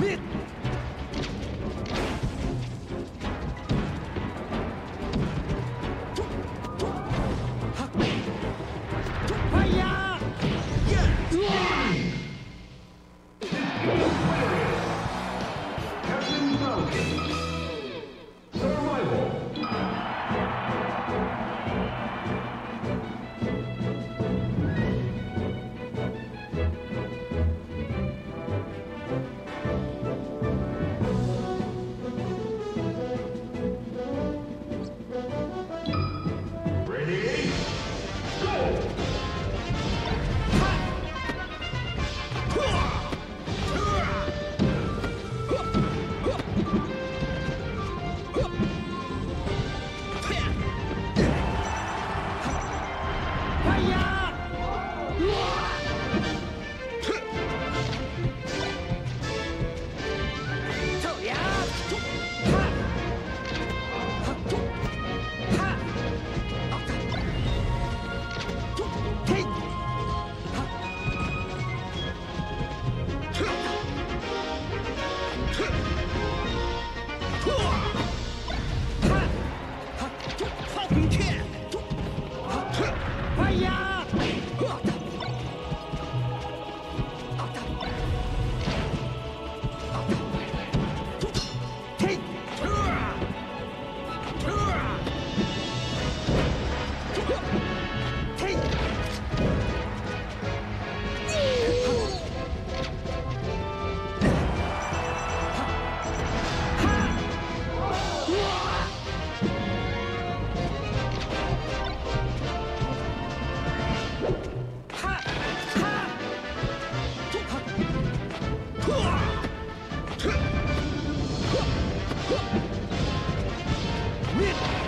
哎呀！